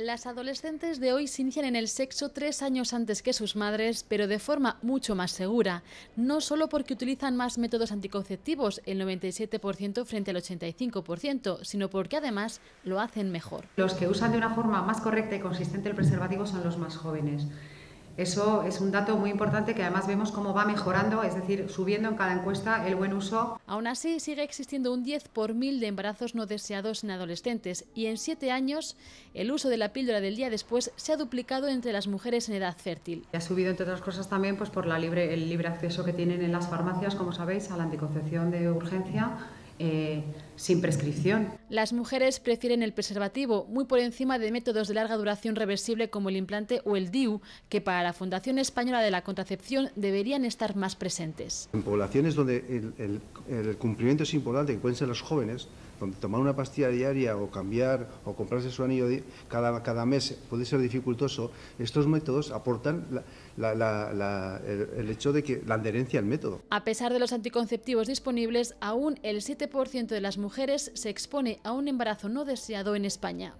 Las adolescentes de hoy se inician en el sexo tres años antes que sus madres, pero de forma mucho más segura. No solo porque utilizan más métodos anticonceptivos, el 97% frente al 85%, sino porque además lo hacen mejor. Los que usan de una forma más correcta y consistente el preservativo son los más jóvenes. Eso es un dato muy importante que además vemos cómo va mejorando, es decir, subiendo en cada encuesta el buen uso. Aún así, sigue existiendo un 10 por mil de embarazos no deseados en adolescentes y en siete años el uso de la píldora del día después se ha duplicado entre las mujeres en edad fértil. ha subido, entre otras cosas, también pues, por la libre, el libre acceso que tienen en las farmacias, como sabéis, a la anticoncepción de urgencia eh, sin prescripción. Las mujeres prefieren el preservativo muy por encima de métodos de larga duración reversible como el implante o el DIU, que para la Fundación Española de la Contracepción deberían estar más presentes. En poblaciones donde el, cumplimiento es importante, que pueden ser los jóvenes, donde tomar una pastilla diaria o cambiar o comprarse su anillo cada, cada mes puede ser dificultoso, estos métodos aportan el, hecho de que la adherencia al método. A pesar de los anticonceptivos disponibles, aún el 7 ciento de las mujeres se expone a un embarazo no deseado en España.